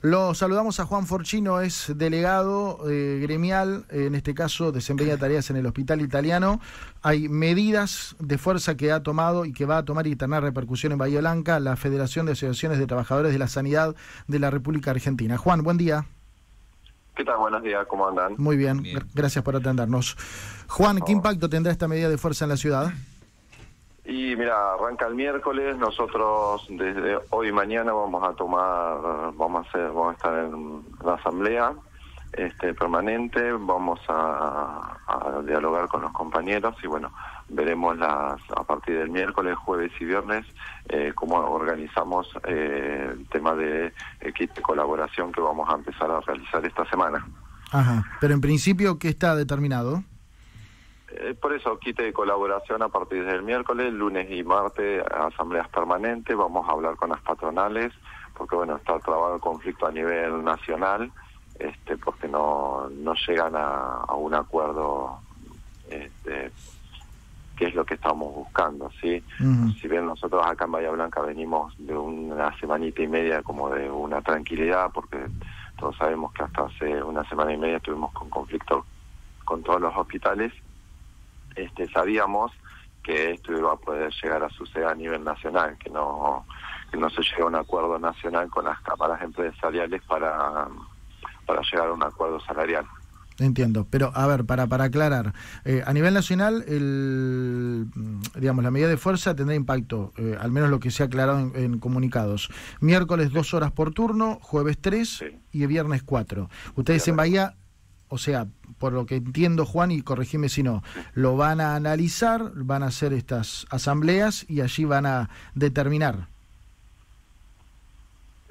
Lo saludamos a Juan Forchino, es delegado eh, gremial, en este caso desempeña tareas en el Hospital Italiano. Hay medidas de fuerza que ha tomado y que va a tomar y tener repercusión en Bahía Blanca la Federación de Asociaciones de Trabajadores de la Sanidad de la República Argentina. Juan, buen día. ¿Qué tal? Buenos días, ¿cómo andan? Muy bien, gracias por atendernos. Juan, ¿qué impacto tendrá esta medida de fuerza en la ciudad? Y mira, arranca el miércoles, nosotros desde hoy y mañana vamos a tomar, vamos a hacer, vamos a estar en la asamblea este, permanente, vamos a, dialogar con los compañeros y bueno, veremos las a partir del miércoles, jueves y viernes eh, cómo organizamos eh, el tema de kit de colaboración que vamos a empezar a realizar esta semana. Ajá, pero en principio, ¿qué está determinado? Eh, por eso, quite de colaboración a partir del miércoles, lunes y martes, asambleas permanentes, vamos a hablar con las patronales, porque bueno, está trabado el conflicto a nivel nacional, este, porque no, no llegan a, un acuerdo este, que es lo que estamos buscando, ¿sí? Si bien nosotros acá en Bahía Blanca venimos de una semanita y media como de una tranquilidad, porque todos sabemos que hasta hace una semana y media estuvimos con conflicto con todos los hospitales, este, sabíamos que esto iba a poder llegar a suceder a nivel nacional, que no, que no se llega a un acuerdo nacional con las cámaras empresariales para, para llegar a un acuerdo salarial. Entiendo, pero a ver, para, para aclarar, eh, a nivel nacional, el, digamos, la medida de fuerza tendrá impacto, eh, al menos lo que se ha aclarado en, comunicados. Miércoles dos horas por turno, jueves tres y viernes cuatro. Ustedes en Bahía o sea, por lo que entiendo, Juan, y corregime si no, lo van a analizar, van a hacer estas asambleas y allí van a determinar.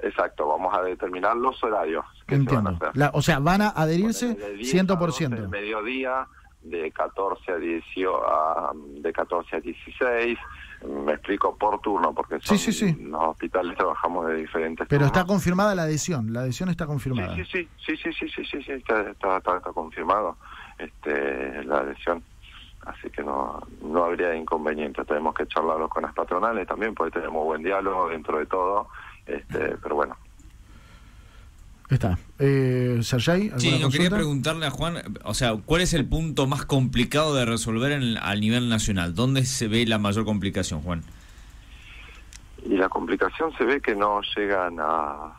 Exacto, vamos a determinar los horarios que Entiendo. Se van a hacer. o sea, van a adherirse 100%. El mediodía, de 14 a, 18, a, de 14 a 16, me explico por turno, porque son sí, sí, los hospitales trabajamos de diferentes Pero está confirmada la adhesión, la adhesión está confirmada. Sí, sí, sí, sí, sí, sí, sí, sí, está, está, está, confirmado este, la adhesión. Así que no, no habría inconveniente. Tenemos que charlarlo con las patronales también, porque tenemos buen diálogo dentro de todo. Este, pero bueno, Está. Eh, Sergey, Sí, yo quería preguntarle a Juan, o sea, ¿cuál es el punto más complicado de resolver en, al nivel nacional? ¿Dónde se ve la mayor complicación, Juan? Y la complicación se ve que no llegan a,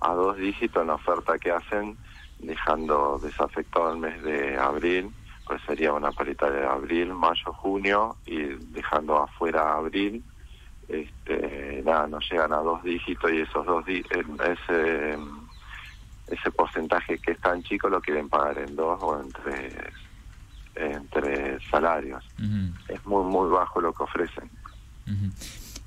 a dos dígitos en la oferta que hacen, dejando desafectado el mes de abril, pues sería una paritaria de abril, mayo, junio, y dejando afuera abril, este, nada, no llegan a dos dígitos y esos dos dígitos, ese ese porcentaje que es tan chico lo quieren pagar en dos o entre entre salarios. Es muy muy bajo lo que ofrecen.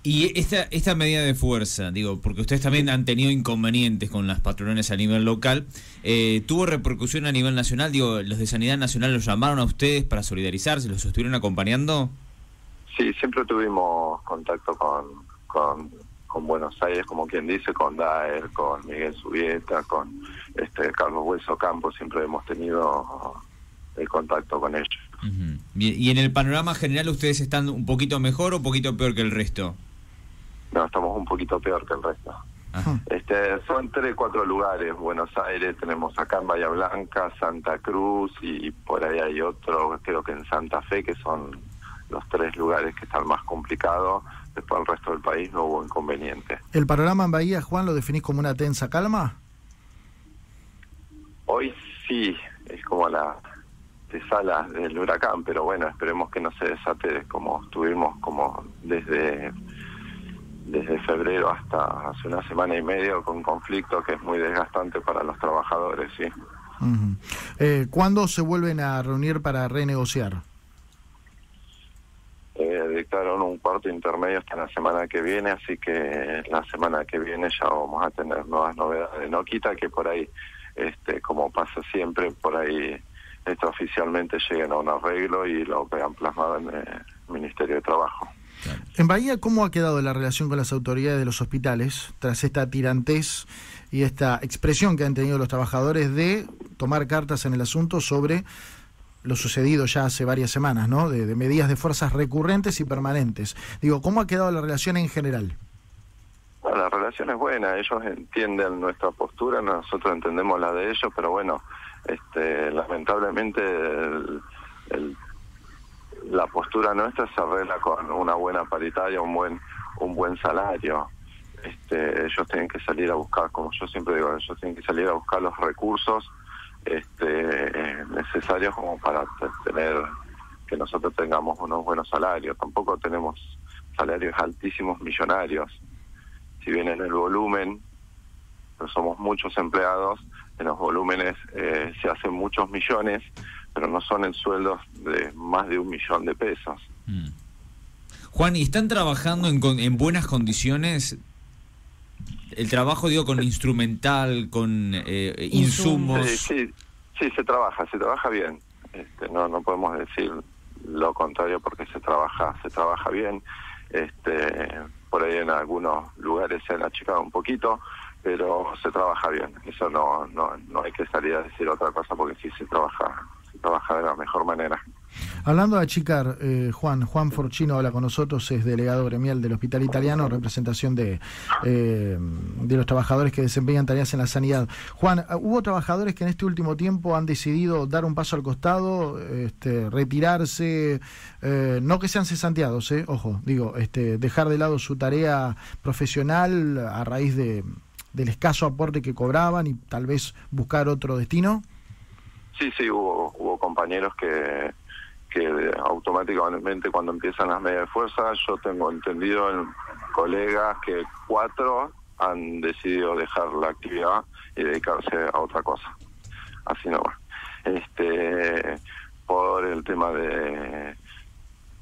Y esta, esta medida de fuerza, digo, porque ustedes también han tenido inconvenientes con las patrones a nivel local, eh, ¿tuvo repercusión a nivel nacional? Digo, ¿los de Sanidad Nacional los llamaron a ustedes para solidarizarse? ¿Los estuvieron acompañando? Sí, siempre tuvimos contacto con, con con Buenos Aires, como quien dice, con Daer, con Miguel Subieta, con este Carlos Hueso Campos, siempre hemos tenido el contacto con ellos. ¿Y en el panorama general ustedes están un poquito mejor o un poquito peor que el resto? No, estamos un poquito peor que el resto. Este, son tres, cuatro lugares. Buenos Aires tenemos acá en Bahía Blanca, Santa Cruz y por ahí hay otro, creo que en Santa Fe, que son los tres lugares que están más complicados después el resto del país no hubo inconveniente. ¿El panorama en Bahía, Juan, lo definís como una tensa calma? Hoy sí, es como la sala del huracán, pero bueno, esperemos que no se desate como estuvimos como desde desde febrero hasta hace una semana y medio con conflicto que es muy desgastante para los trabajadores, sí. Eh, ¿Cuándo se vuelven a reunir para renegociar? Un cuarto intermedio hasta la semana que viene, así que la semana que viene ya vamos a tener nuevas novedades. No quita que por ahí, este, como pasa siempre, por ahí esto oficialmente lleguen a un arreglo y lo vean plasmado en el Ministerio de Trabajo. En Bahía, ¿cómo ha quedado la relación con las autoridades de los hospitales tras esta tirantez y esta expresión que han tenido los trabajadores de tomar cartas en el asunto sobre lo sucedido ya hace varias semanas, ¿no? De, medidas de fuerzas recurrentes y permanentes. Digo, ¿cómo ha quedado la relación en general? la relación es buena, ellos entienden nuestra postura, nosotros entendemos la de ellos, pero bueno, este, lamentablemente la postura nuestra se arregla con una buena paritaria, un buen un buen salario. Este, ellos tienen que salir a buscar, como yo siempre digo, ellos tienen que salir a buscar los recursos este, necesarios como para tener que nosotros tengamos unos buenos salarios. Tampoco tenemos salarios altísimos millonarios. Si bien en el volumen, pues somos muchos empleados, en los volúmenes eh, se hacen muchos millones, pero no son en sueldos de más de un millón de pesos. Mm. Juan, ¿y están trabajando en, en buenas condiciones? El trabajo, digo, con instrumental, con eh, insumos. Sí, sí, se trabaja, se trabaja bien. Este, no, no podemos decir lo contrario porque se trabaja, se trabaja bien. Este, por ahí en algunos lugares se han achicado un poquito, pero se trabaja bien. Eso no, no, no hay que salir a decir otra cosa porque sí se trabaja, se trabaja de la mejor manera. Hablando de achicar, eh, Juan, Juan Forchino habla con nosotros, es delegado gremial del Hospital Italiano, representación de, eh, de los trabajadores que desempeñan tareas en la sanidad. Juan, ¿hubo trabajadores que en este último tiempo han decidido dar un paso al costado, este, retirarse, eh, no que sean cesanteados, eh, ojo, digo, este, dejar de lado su tarea profesional a raíz de, del escaso aporte que cobraban y tal vez buscar otro destino? Sí, sí, hubo, hubo compañeros que que automáticamente cuando empiezan las medidas de fuerza, yo tengo entendido en colegas que cuatro han decidido dejar la actividad y dedicarse a otra cosa. Así no va. Este, por el tema de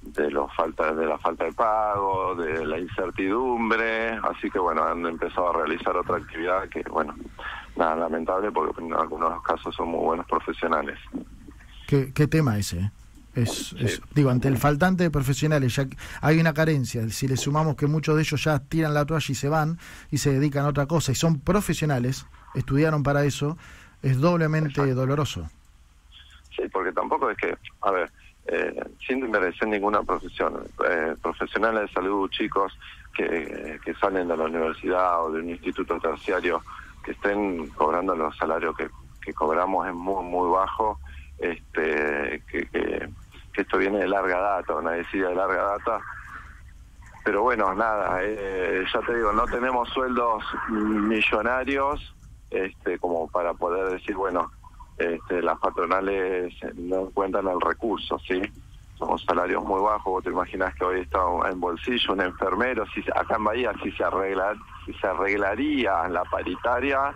de los falta de la falta de pago, de la incertidumbre, así que bueno, han empezado a realizar otra actividad que bueno, nada lamentable porque en algunos casos son muy buenos profesionales. ¿Qué, qué tema ese? Es, digo, ante el faltante de profesionales, ya hay una carencia. Si le sumamos que muchos de ellos ya tiran la toalla y se van y se dedican a otra cosa y son profesionales, estudiaron para eso, es doblemente doloroso. Sí, porque tampoco es que, a ver, eh, sin merecer ninguna profesión, eh, profesionales de salud, chicos que, que salen de la universidad o de un instituto terciario, que estén cobrando los salarios que, que cobramos es muy, muy bajo este, que, que, esto viene de larga data, una decida de larga data. Pero bueno, nada, eh, ya te digo, no tenemos sueldos millonarios este, como para poder decir, bueno, este, las patronales no encuentran el recurso, ¿sí? Somos salarios muy bajos, vos te imaginas que hoy está en bolsillo un enfermero, si acá en Bahía si se arregla, si se arreglaría la paritaria,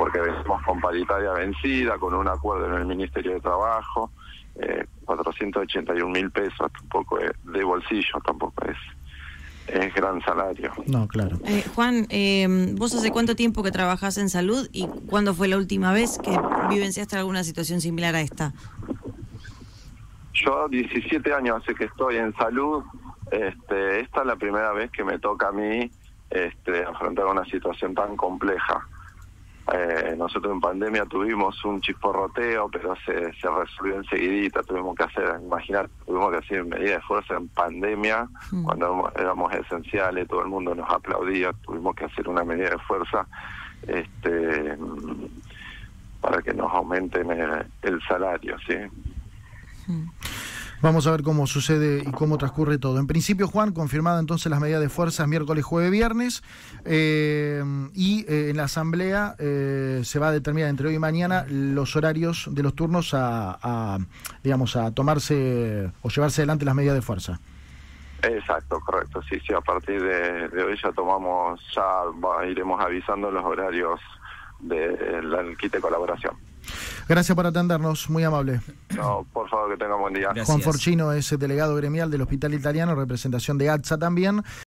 porque venimos con paritaria vencida, con un acuerdo en el Ministerio de Trabajo, eh, 481 mil pesos, tampoco de bolsillo, tampoco es, es gran salario. No, claro. Eh, Juan, eh, ¿vos hace cuánto tiempo que trabajás en salud y cuándo fue la última vez que vivenciaste alguna situación similar a esta? Yo 17 años hace que estoy en salud. Este, esta es la primera vez que me toca a mí este, afrontar una situación tan compleja. Eh, nosotros en pandemia tuvimos un chisporroteo, pero se, se resolvió enseguidita. Tuvimos que hacer, imaginar, tuvimos que hacer medidas de fuerza en pandemia, mm. cuando éramos esenciales, todo el mundo nos aplaudía. Tuvimos que hacer una medida de fuerza este para que nos aumenten el, salario, ¿sí? Mm. Vamos a ver cómo sucede y cómo transcurre todo. En principio, Juan, confirmada entonces las medidas de fuerzas miércoles, jueves, viernes. Eh, y eh, en la asamblea eh, se va a determinar entre hoy y mañana los horarios de los turnos a, digamos, a tomarse o llevarse adelante las medidas de fuerza. Exacto, correcto. Sí, sí, a partir de, hoy ya tomamos, ya iremos avisando los horarios del kit de colaboración. Gracias por atendernos, muy amable. No, por favor, que tenga buen día. Juan Forchino es delegado gremial del Hospital Italiano, representación de ATSA también.